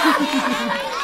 ハハハハ!